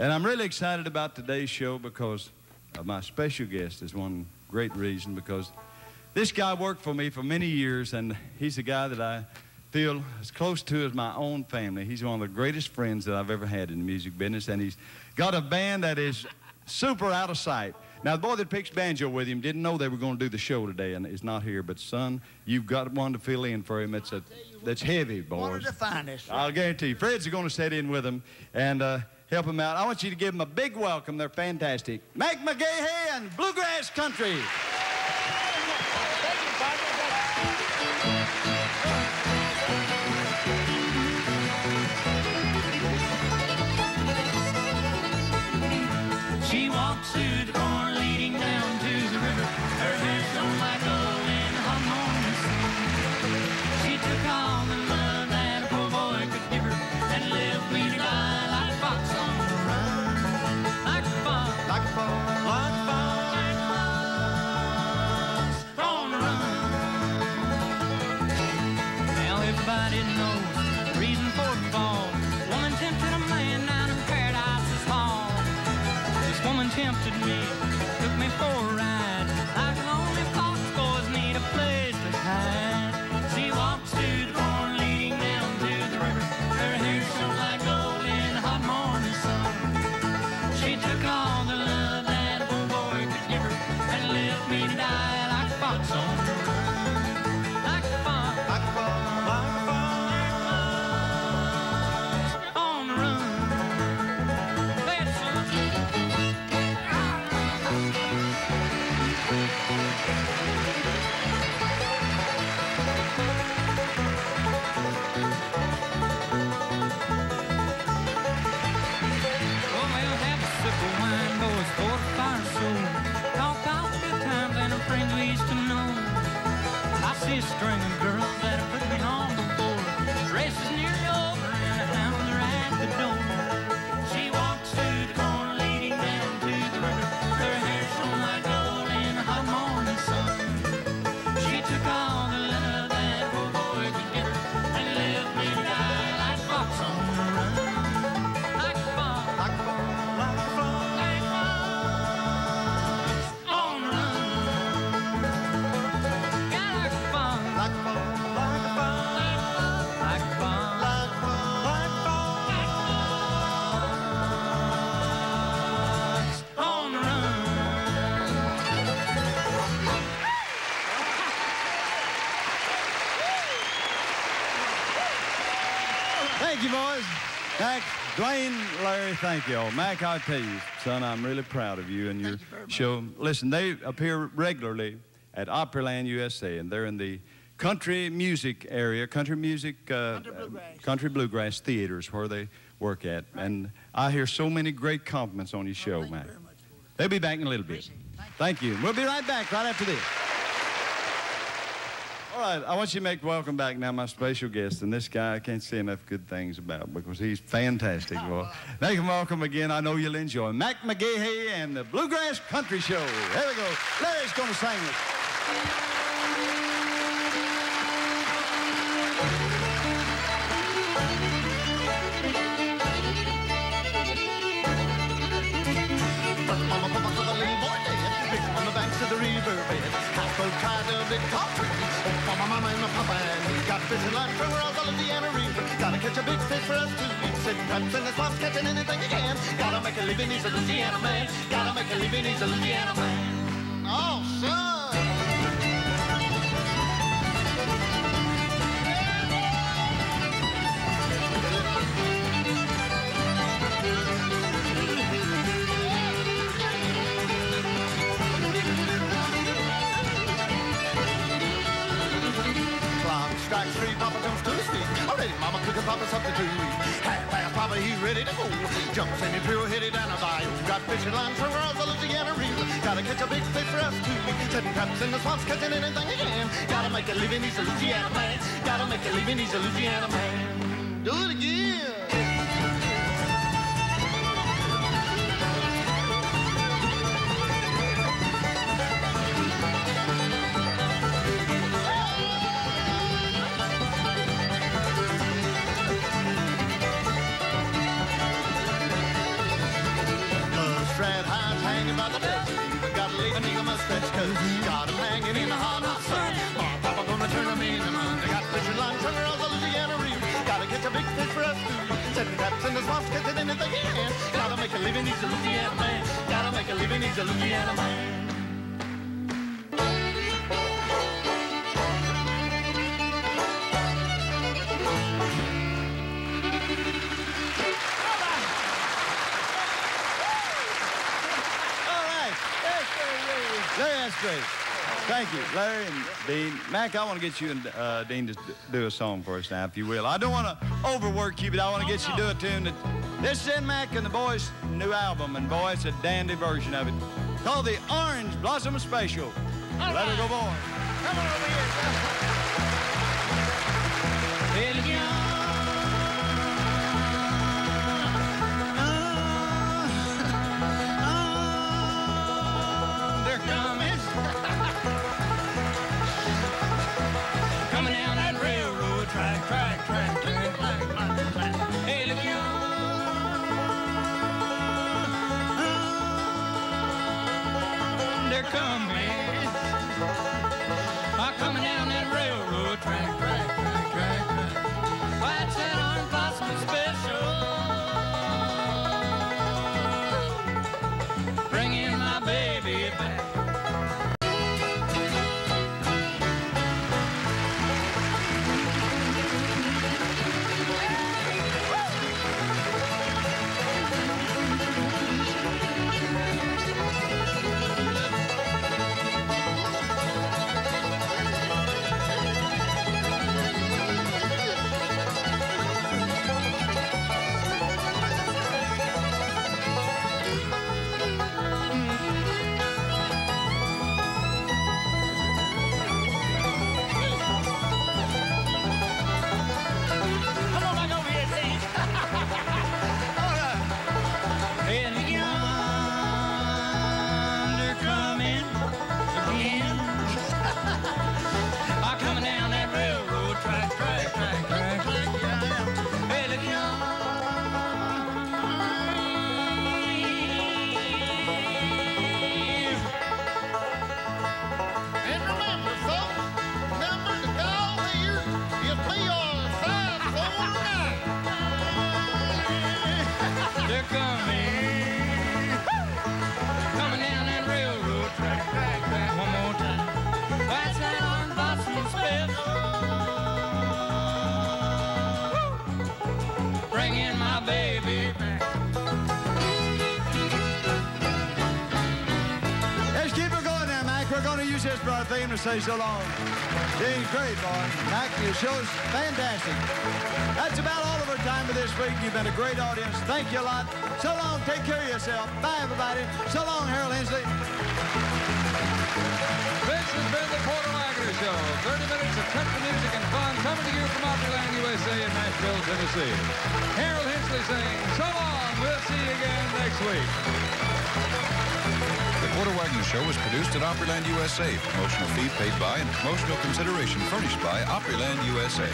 And I'm really excited about today's show because uh, my special guest is one great reason because this guy worked for me for many years, and he's a guy that I feel as close to as my own family. He's one of the greatest friends that I've ever had in the music business, and he's got a band that is super out of sight. Now, the boy that picks banjo with him didn't know they were going to do the show today, and is not here. But son, you've got one to fill in for him. It's a that's heavy, boys. One of the finest. I'll guarantee you. Fred's going to set in with him and uh, help them out. I want you to give them a big welcome. They're fantastic. Mac Magaha and Bluegrass Country. Thank you, boys. Mac, Dwayne, Larry, thank you all. Mac, I tell you, son, I'm really proud of you and your you very much. show. Listen, they appear regularly at Opryland, USA, and they're in the country music area, country music, uh, Country bluegrass. country bluegrass theaters where they work at. And I hear so many great compliments on your show, Thank you Mac. very much. They'll be back in a little bit. Appreciate it. Thank Thank you. We'll be right back right after this. All right, I want you to make welcome back now my special guest, and this guy I can't say enough good things about because he's fantastic. Well, make him welcome again. I know you'll enjoy. Mac Magaha and the Bluegrass Country Show. Here we go. Larry's going to sing it. Got fishing line from Louisiana River. Gotta catch a big fish for us to eat. Sitting traps in the swamps, catching anything you can. Gotta make a living, he's a Louisiana man. Gotta make a living, he's a Louisiana man. Oh, son. Mama cooking Papa something to eat. Half past Papa, he's ready to go. Jumps in his drill, headed down. Got fishing lines from the Louisiana River. Gotta catch a big fish for us to eat. Setting traps in the swamps, catching anything can. Gotta make a living, he's a Louisiana man. Gotta make a living, he's a Louisiana man. Do it again. Can. Gotta make a living, he's a Louisiana man. Gotta make a living, he's a Louisiana man. That's great. Thank you, Larry and Dean. Mac, I want to get you and uh, Dean to do a song for us now, if you will. I don't want to overwork you, but I want to get you to do a tune that. This is in Mac and the boys' new album, and boy, it's a dandy version of it called the Orange Blossom Special. Let her go, boy. Come on over here. They're They're coming. Baby back. Let's keep it going now, Mac. We're going to use this for our theme to say so long. Dean, great, boy. Mac, your show's fantastic. That's about all of our time for this week. You've been a great audience. Thank you a lot. So long. Take care of yourself. Bye, everybody. So long, Harold Hensley. This has been the Porter Wagoner Show. 30 minutes of country music and fun coming to you from Opryland, USA in Nashville, Tennessee. Harold Hensley saying, so long. We'll see you again next week. The Porter Wagoner Show was produced at Opryland, USA. Promotional fee paid by and promotional consideration furnished by Opryland, USA.